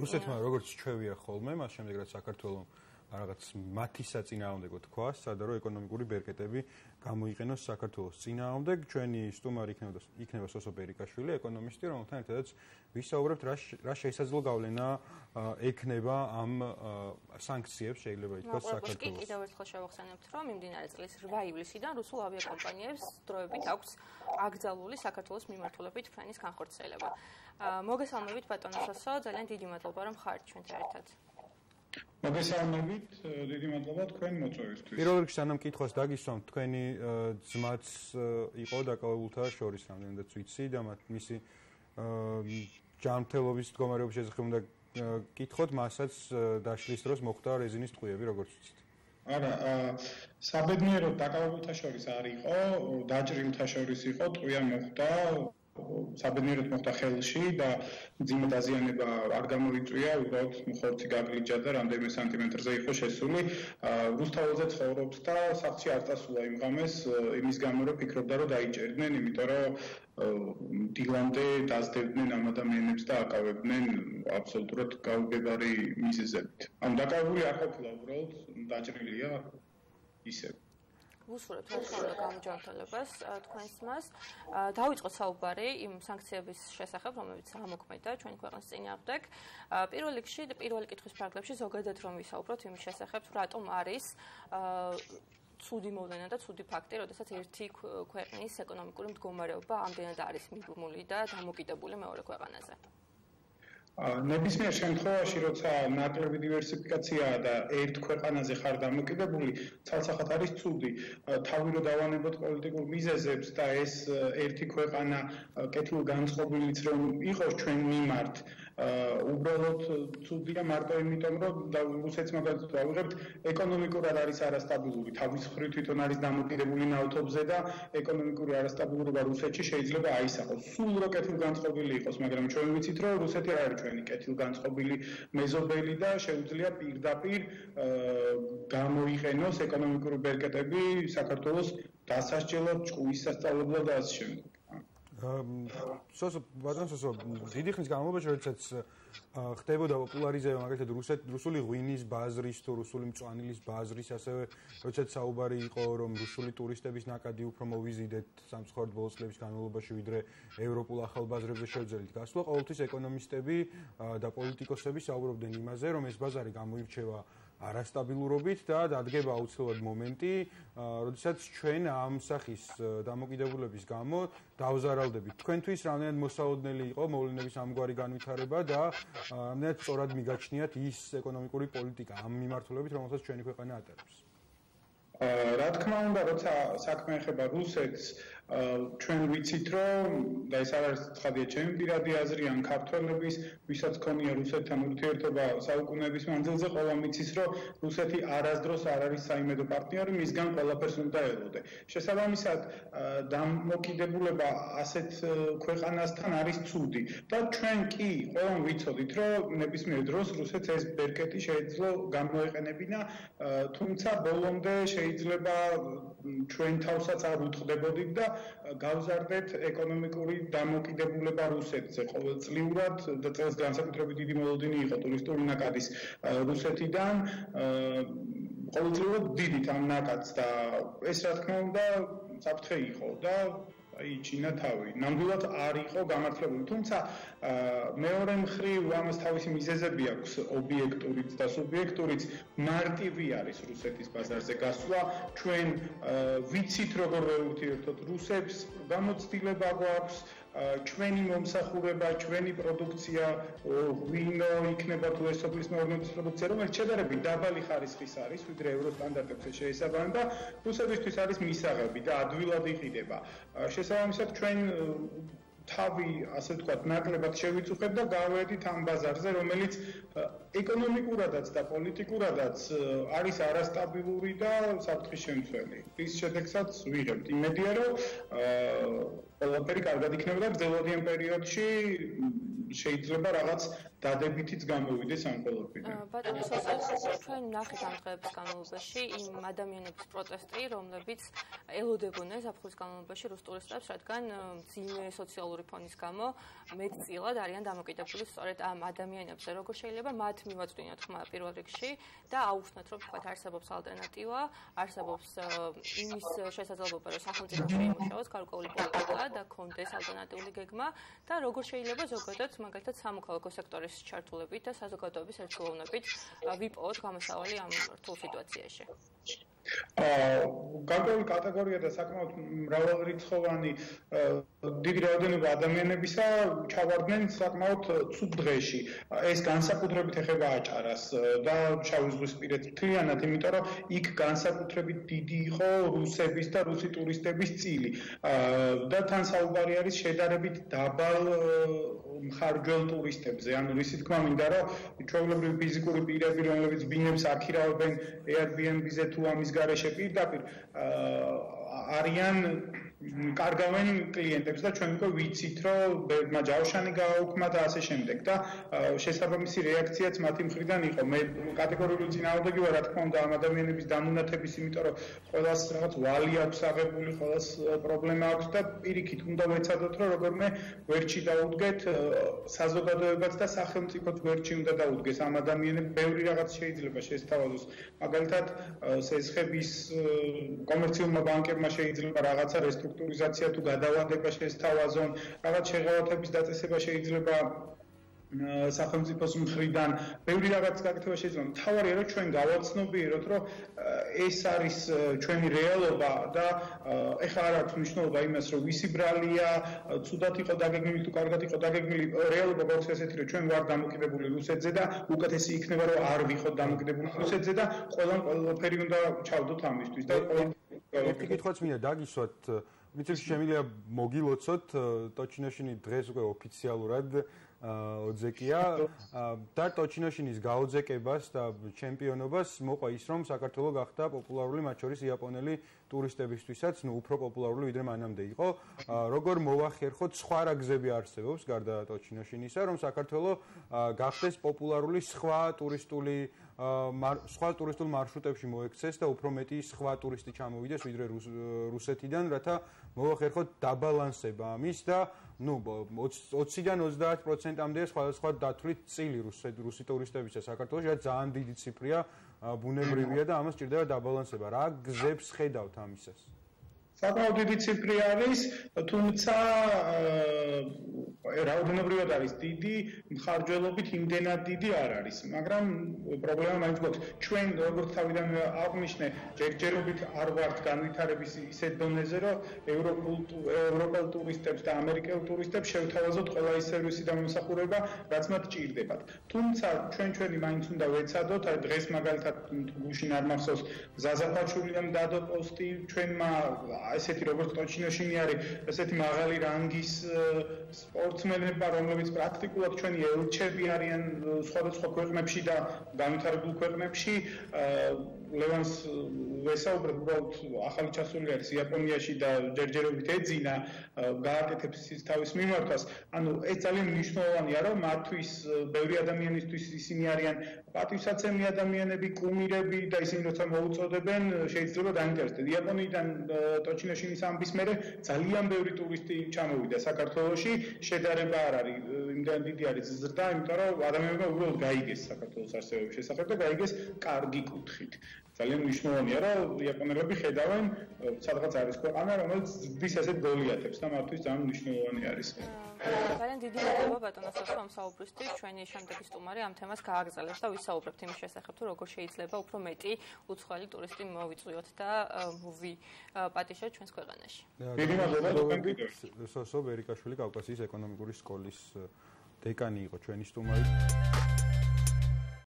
რუსეთმა როგორც ჩვევია ხოლმე, მას შემდეგ რაც საქართველოს რაღაც მათი საწინააღმდეგო თქვა, სადა რომ ეკონომიკური ბერკეტები გამოიყენოს საქართველოს წინააღმდეგ. ჩვენი სტუმარი იქნება იქნება სოსო ბერიკაშვილი, ეკონომისტი, რომელთან ერთადაც ვისაუბრებთ რა რა შესაძლო გავლენა ექნება ამ სანქციებს შეიძლება ითქვას საქართველოს. კი, კიდევ ერთხელ შევახსენებთ, რომ მიმდინარე წლის 8 ივლისიდან რუსულ ავიაკომპანიებს დროებით აქვს აკრძალული საქართველოს მიმართულებით ფრენის განხორციელება. მოგესალმებით ბატონო სოსო, ძალიან დიდი მადლობა რომ ხართ ჩვენთან ერთად. მოგესალმებით, დიდი მადლობა თქვენ მოწვევისთვის. პირველ რიგში სანამ კითხოს დაგისვამ, თქვენი ძმაც იყო დაკავებულთა შორის, რამდენადაც ვიცი და მათ მისი ჯანმრთელობის მდგომარეობის შესახებ უნდა კითხოთ, მასაც დაშლის დროს მოხდა რეზინის ტყუები, როგორც ვიცით. არა, საბედნიეროდ დაკავებულთა შორის არ იყო, დაჭრილთა შორის იყო, ტყუია მოხდა საბედნიეროდ მოხდა ხელში და ძიმე დაზიანება არ გამოიწვია, უბრალოდ მხოლოდ გაგლიჯა და რამდენიმე სანტიმეტრზე იყო შესული. რუსთაველზე ცხოვრობს და სახლში არ წასულა იმ ღამეს იმის გამო, რომ ფიქრობდა, რომ დაიჭერდნენ, იმიტომ რომ დილამდე დაძდებდნენ ამ ადამიანებს და აკავებდნენ აბსოლუტურად გაუგებარი მიზეზებით. ამ დაკავებული არ ყოფილა უბრალოდ დაჭრილია ისე. ვუსურებთ თქვენ გამჯანმრთელებას თქვენს მას დავიწყოთ საუბარი იმ სანქციების შესახებ რომელიც ამოქმედა ჩვენი ქვეყნის წინააღმდეგ პირველ რიგში პირველი კითხვის ფარგლებში ზოგადად რომ ვისაუბროთ იმ შესახებ რატომ არის ცუდი მოვლენა და ცუდი ფაქტი, როდესაც ერთი ქვეყნის ეკონომიკური მდგომარეობა ამდენად არის მიბმული და დამოკიდებული მეორე ქვეყანაზე. ნებისმიერ შემთხვევაში, როცა ნაკლები დივერსიფიკაციაა და ერთ ქვეყანაზე ხარ დამოკიდებული, ცალსახად არის ცუდი. თავი რო დავანებოთ პოლიტიკურ მიზეზებს და ეს ერთი ქვეყანა კეთილ განწყობილიც რომ იყოს ჩვენ მიმართ, უბრალოდ ცუდია მარტო იმიტომ რომ რუსეთს მაგალითად ავიღებთ ეკონომიკურად არის არასტაბილური. თავის მხრივ თვითონ არის დამოკიდებული ნავთობზე და ეკონომიკური არასტაბილურობა რუსეთში შეიძლება აისახოს. სულ რო კეთილგანწყობილი იყოს მაგრამ ჩვენ ვიცით რომ რუსეთი არ არის ჩვენი კეთილგანწყობილი მეზობელი და შეუძლია პირდაპირ გამოიყენოს ეკონომიკური ბერკეტები საქართველოს დასასჯელად ჭკუის სასწავლებლად და ასე შემდეგ სოსო ბატონსო დიდი ხნის განმავლობაში როდესაც ხდებოდა პოპულარიზება მაგალითად რუსეთ რუსული ღვინის ბაზრის თუ რუსული მწვანილის ბაზრის ასევე როდესაც საუბარი იყო რომ რუსული ტურისტების ნაკადი უფრო მოვიზიდეთ სამცხორდ ბოლოს წლების განმავლობაში ვიდრე ევროპულ ახალ ბაზრებზე შევძელით. გასვლა ყოველთვის ეკონომისტები და პოლიტიკოსები საუბრობდნენ იმაზე რომ ეს ბაზარი გამოირჩევა არასტაბილურობით და დადგება აუცილებლად მომენტი, როდესაც ჩვენ ამ სახის დამოკიდებულების გამო დავზარალდებით. თქვენთვის რამდენად მოსაოდნელი იყო მოვლენების ამგვარი განვითარება და რამდენად სწორად მიგაჩნიათ ის ეკონომიკური პოლიტიკა ამ მიმართულებით, რომელსაც ჩვენი ქვეყანა ატარებს? რა თქმა უნდა, როცა საქმე ეხება რუსეთს, ჩვენ ვიცით, რომ და ეს არ არის ცხადია ჩემი პირადი აზრი ან ქართველების, ვისაც ქონია რუსეთთან ურთიერთობა საუკუნეების მანძილზე, ყველა მიცის, რომ რუსეთი არასდროს არ არის საიმედო პარტნიორი, მისგან ყველაფერს უნდა ელოდე. შესაბამისად, დამოკიდებულება ასეთ ქვეყანასთან არის ცუდი და ჩვენ კი ყველამ ვიცოდით, რომ ნებისმიერ დროს რუსეთს ეს ბერკეტი შეიძლება გამოეყენებინა, თუმცა ბოლომდე შეიძლება ჩვენ თავსაც არ უთხრდებოდით და გავზარდეთ ეკონომიკური დამოკიდებულება რუსეთზე. ყოველწლიურად და წელს განსაკუთრებით დიდი მოლოდინი იყო ტურისტული ნაკადის რუსეთიდან. ყოველწლიურად დიდით ამ ნაკადს და ეს რა თქმა უნდა საფრთხე იყო და აი ჩინა თავი. ნამდვილად არ იყო გამართლებული თუმცა მეორე მხრივ ამას თავისი მიზეზები აქვს. ობიექტურიც და სუბიექტურიც. მარტივი არის რუსეთის ბაზარზე გასვლა. ჩვენ ვიცით როგორ ვეურთიერთოთ რუსებს გამოცდილება გვაქვს ჩვენი მომსახურება, ჩვენი პროდუქცია, ვინო იქნება თუ ესოფლის ნორმების პროდუქცია, რომელიც შედარებით დაბალი ხარისხის არის, ვიდრე ევროსტანდარტებზე შეესაბამება, რუსებისთვის არის მისაღები და ადვილად იყიდება. შესაბამისად ჩვენ თავი, ასე ვთქვათ, ნაკლებად შევიწუხებ და გავედით ამ ბაზარზე, რომელიც ეკონომიკურადაც და პოლიტიკურადაც არის არასტაბილური და საფრთხის შემცველი. ის შედეგსაც ვიღებთ. იმედია, რომ ყველაფერი კარგად იქნება და გრძელვადიან პერიოდში შეიძლება რაღაც დადებითიც გამოვიდეს ამ ყველაფრიდან. ბატონო სოციალისტი ჩვენ ნახეთ ამ დღეების განმავლობაში იმ ადამიანების პროტესტი, რომლებიც ელოდებოდნენ საფრთხის განმავლობაში რუს ტურისტებს, რადგან ძიმე სოციალური ფონის გამო მეტწილად არიან დამოკიდებული სწორედ ამ ადამიანებზე. როგორ შეიძლება მათ მივაწვინოთ ხმა პირველ რიგში და აუხსნათ, რომ თქვა არსებობს ალტერნატივა, არსებობს იმის შესაძლებლობა, რომ სახელმწიფო შეიმუშაოს გარკვეული პოლიტიკა და კონდეს ალტერნატიული გეგმა და როგორ შეიძლება ზოგადად მაგალითად სამოქალაქო სექტორის ჩართულებით და საზოგადოების ერთგულოვნებით ვიპოვოთ გამოსავალი ამ რთულ სიტუაციაში. აა გარკვეული კატეგორია და საკმაოდ მრავალრიცხოვანი დიდი რაოდენობა ადამიანებისა ჩავარდნენ საკმაოდ ცუდ დღეში. ეს განსაკუთრებით ეხება აჭარას და შავი ზღვის პირეთ მთლიანად, იმიტომ რომ იქ განსაკუთრებით დიდი იყო რუსების და რუსი ტურისტების წილი. აა და თან საუბარი არის შედარებით დაბალ მხარჯველ ტურისტებზე. ანუ ისე თქვა მინდა რომ ჩვეულებრივი ფიზიკური პირები, რომლებიც ბინებს აქირავენ Airbnb-ზე თუ ამის გარეშე პირდაპირ არიან კარგავენ კლიენტებს და ჩვენ უკვე ვიცით რომ ბერმა ჯავშანი გააუქმა და ასე შემდეგ და შესაბამისი რეაქციაც მათი მხრიდან იყო. მე კატეგორიული წინააღმდეგი ვარ რა თქმა უნდა ამ ადამიანების დამონათების იმიტომ რომ ყოველას რაღაც ვალი აქვს აღებული ყოველას პრობლემა აქვს და პირიქით უნდა ვეცადოთ რომ როგორმე ვერჩი დაუდგეთ საზოგადოებაც და სახელმწიფოც ვერჩი უნდა დაუდგეს. ამ ადამიანებს ბევრი რაღაც შეიძლება შესთავაზოს. მაგალითად სესხების კომერციულმა ბანკებმა შეიძლება რაღაცა რესტურა რესტრუქტურიზაცია თუ გადავადება შესთავაზონ, რაღაც შეღავათების დაწესება შეიძლება სახელმწიფოს მხრიდან ბევრი რაღაც გაკეთება შეიძლება. თავარია რომ ჩვენ გავაცნობიეროთ, რომ ეს არის ჩვენი რეალობა და ეხლა არ აქვს მნიშვნელობა იმას, რომ ვისი ბრალია, ცუდად იყო დაგეგმილი თუ კარგად იყო დაგეგმილი, რეალობა გვაქვს ესეთი, რომ ჩვენ ვარ დამოკიდებული რუსეთზე და უკეთესი იქნება, რომ არ ვიყოთ დამოკიდებული რუსეთზე და ყველამ ყველაფერი უნდა ჩავდოთ ამისთვის და ყველა ერთი კითხვაც მინდა დაგისვათ ვიცი შემიძლია მოგილოცოთ ტოჩინოშინი დღეს უკვე ოფიციალურად ოძეკია და ტოჩინოშინის გაოძეკებას და ჩემპიონობას მოყვა ის რომ საქართველოს გახდა პოპულარული მათ შორის იაპონელი ტურისტებისთვისაც. ნუ უფრო პოპულარული ვიდრე მანამდე იყო. როგორ მოახერხოთ სხვა რა გზები არსებობს გარდა ტოჩინოშინისა რომ საქართველოს გახდეს პოპულარული სხვა ტურისტული სხვა ტურისტულ მარშრუტებში მოექცეს და უფრო მეტი სხვა ტურისტი ჩამოვიდეს ვიდრე რუსეთიდან, რათა მოახერხოთ დაბალანსება ამის და ну 20-დან 30%-ამდე სხვადასხვა დათვლით წილი რუსი ტურისტებისა საქართველოს, რაც ძალიან დიდი ციფრია, ბუნებრივია და ამას ჭირდება დაბალანსება. რა გზებს ხედავთ ამისას? საკმაოდ დიდი ციფრი არის, თუმცა რაოდენობრივად არის დიდი, მხარჯველობით იმდენად დიდი არ არის, მაგრამ პრობლემა მაინც გვაქვს. ჩვენ როგორც თავიდან აღნიშნე, ჯერჯერობით არ ვართ განვითარების ისეთ დონეზე, რომ ევროპელ ტურისტებს და ამერიკელ ტურისტებს შევთავაზოთ ყველა ის სერვისი და მომსახურება, რაც მათ ჭირდებათ. თუმცა ჩვენ ჩვენი მაინც უნდა ვეცადოთ, აი დღეს მაგალითად გუშინ არ მახსოვს, ზაზაფაჩულიდან დადო პოსტი ჩვენმა ესეთი როგორც ტოჩინოშინი არის, ესეთი მაღალი რანგის სპორტსმენებმა, რომლებიც პრაქტიკულად ჩვენი ელჩები არიან სხვადასხვა ქვეყნებში და განვითარებულ ქვეყნებში, ლევანს ვესაუბრებ უბრალოდ ახალი ჩასული არის იაპონიაში და ჯერჯერობით ეძინა გააკეთებს ის თავის მიმართვას. ანუ ეს ძალიან მნიშვნელოვანია, რომ მათთვის ბევრი ადამიანისთვის ისინი არიან პატივსაცემი ადამიანები, კუმირები და ისინი როცა მოუწოდებენ, შეიძლება დაინტერესდნენ. იაპონიიდან ტოჩინოშინის ამბის მერე ძალიან ბევრი ტურისტი ჩამოვიდა საქართველოში, შედარება არ არის, იმდენ დიდი არის ზრდა, იმიტომ რომ ადამიანებმა უბრალოდ გაიგეს საქართველოს არსებობის შესახებ და გაიგეს კარგი კუთხით. ძალიან მნიშვნელოვანია რომ იაპონელები ხედავენ სადღაც არის ქვეყანა რომელიც ზრდის ასეთ გოლიათებს და მათთვის ძალიან მნიშვნელოვანი არის. ძალიან დიდი მადლობა ბატონო სასო ამ საუბრისთვის. ჩვენი შემდეგი სტუმარი ამ თემას გააგრძელებს და ვისაუბრებთ იმის შესახებ თუ როგორ შეიძლება უფრო მეტი უცხოელი ტურისტი მოვიწვიოთ და მოვი პატიშოთ ჩვენს ქვეყანაში. დიდი მადლობა სასო ვერიკაშვილი კავკასიის ეკონომიკური სკოლის დეკანი იყო ჩვენი სტუმარი